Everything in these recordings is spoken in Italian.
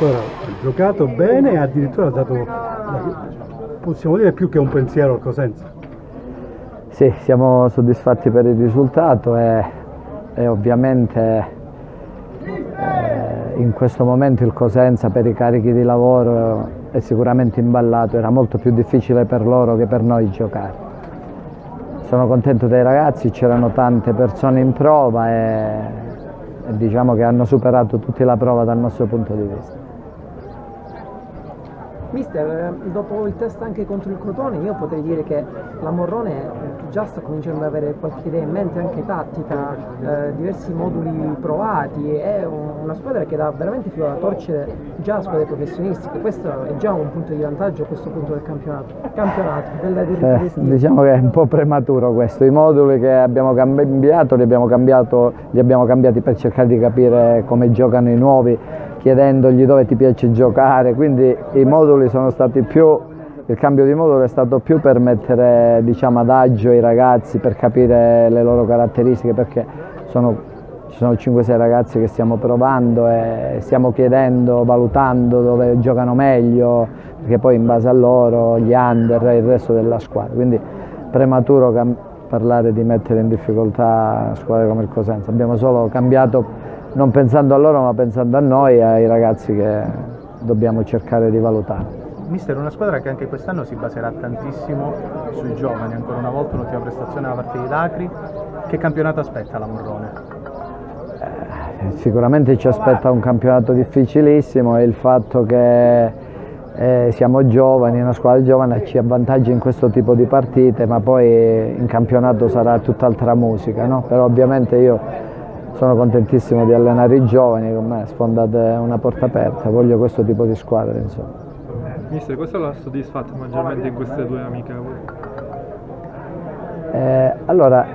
ha giocato bene e addirittura ha dato, possiamo dire, più che un pensiero al Cosenza. Sì, siamo soddisfatti per il risultato e, e ovviamente eh, in questo momento il Cosenza per i carichi di lavoro è sicuramente imballato, era molto più difficile per loro che per noi giocare. Sono contento dei ragazzi, c'erano tante persone in prova e, diciamo che hanno superato tutti la prova dal nostro punto di vista. Mister, eh, dopo il test anche contro il Crotone, io potrei dire che la Morrone già sta cominciando ad avere qualche idea in mente, anche tattica, eh, diversi moduli provati, è una squadra che dà veramente filo da torcere già a squadre professionistiche, questo è già un punto di vantaggio a questo punto del campionato. campionato eh, diciamo che è un po' prematuro questo, i moduli che abbiamo cambiato li abbiamo, cambiato, li abbiamo cambiati per cercare di capire come giocano i nuovi chiedendogli dove ti piace giocare, quindi i moduli sono stati più, il cambio di modulo è stato più per mettere diciamo, ad agio i ragazzi, per capire le loro caratteristiche, perché sono, ci sono 5-6 ragazzi che stiamo provando e stiamo chiedendo, valutando dove giocano meglio, perché poi in base a loro gli under e il resto della squadra, quindi prematuro parlare di mettere in difficoltà squadre come il Cosenza, abbiamo solo cambiato non pensando a loro ma pensando a noi e ai ragazzi che dobbiamo cercare di valutare. Mister, una squadra che anche quest'anno si baserà tantissimo sui giovani, ancora una volta un'ultima prestazione da parte di Lacri. Che campionato aspetta la Morrone? Eh, sicuramente ci aspetta un campionato difficilissimo e il fatto che eh, siamo giovani, una squadra giovane ci avvantaggia in questo tipo di partite, ma poi in campionato sarà tutt'altra musica, no? però ovviamente io sono contentissimo di allenare i giovani, con me sfondate una porta aperta, voglio questo tipo di squadra. Insomma. Mister, cosa l'ha soddisfatto maggiormente in queste due amichevoli? Eh, allora,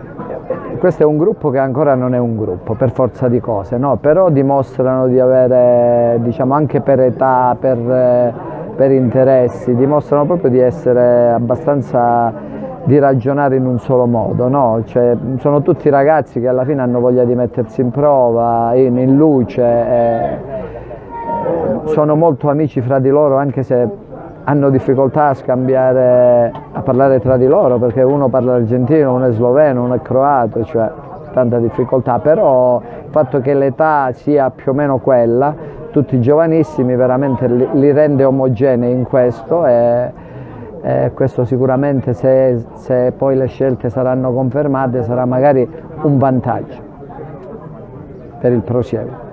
questo è un gruppo che ancora non è un gruppo, per forza di cose, no? però dimostrano di avere, diciamo anche per età, per, per interessi, dimostrano proprio di essere abbastanza di ragionare in un solo modo, no? cioè, sono tutti ragazzi che alla fine hanno voglia di mettersi in prova, in, in luce, e, sono molto amici fra di loro anche se hanno difficoltà a scambiare, a parlare tra di loro perché uno parla argentino, uno è sloveno, uno è croato, cioè tanta difficoltà, però il fatto che l'età sia più o meno quella, tutti giovanissimi veramente li, li rende omogenei in questo e, eh, questo sicuramente se, se poi le scelte saranno confermate sarà magari un vantaggio per il prosieguo.